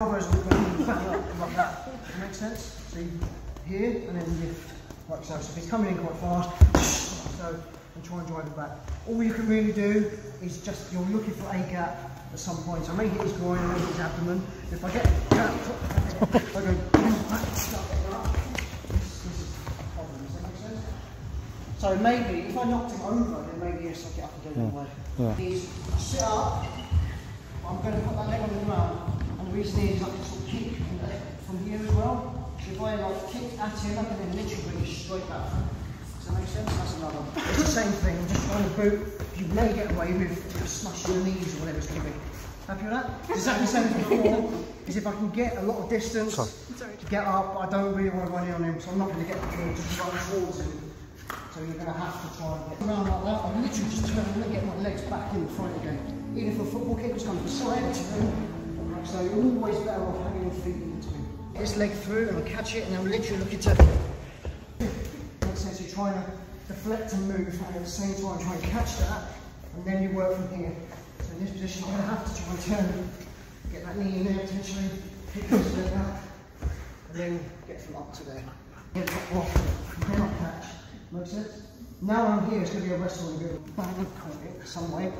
elbows will go back up like that. Does make sense? So you here and then lift like so. So if he's coming in quite fast, like so, and try and drive it back. All you can really do is just you're looking for a gap at some point. So I may hit his groin, I may hit his abdomen. If I get gap, I go back, start. This, this is problem. Does that make sense? So maybe if I knocked him over, then maybe he'll suck it up and go that way. Yeah. He's sit up. I'm going to put that leg on the ground, and the reason is I can sort of kick from, here as well. So if I like kick at him, I can then literally bring it straight back. Does that make sense? That's another. It's the same thing. I'm just trying to boot. You may get away with smashing your knees or whatever it's going to be. Happy with that? It's exactly the same as before. Is if I can get a lot of distance, to get up, I don't really want to run in on him, so I'm not going to get the ball, just run towards him. So you're going to have to try and get around like that. I'm literally just turning and get my legs back in the front again. Even if a football kick was coming beside it, like you're always better off having your feet in between. Get this leg through and I'll catch it and I'm literally looking to makes sense you're trying to deflect and move and at the same time try and catch that and then you work from here. So in this position you're going to have to try and turn, get that knee in there potentially, pick this leg up and then get from up to there. Get it off, I catch. Makes sense? Now I'm here, it's going to be a wrestle and a bit of a bang on it some way.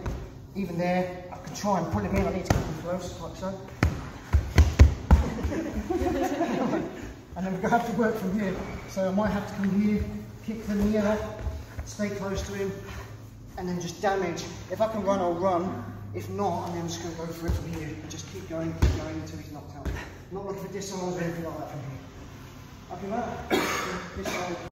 Even there, I can try and pull him in, I need to get close, like so. Going to have to work from here. So I might have to come here, kick the knee stay close to him, and then just damage. If I can run, I'll run. If not, I'm then just going to go for it from here and just keep going, keep going until he's knocked out. not looking for disarms or anything like that from here. That. This side.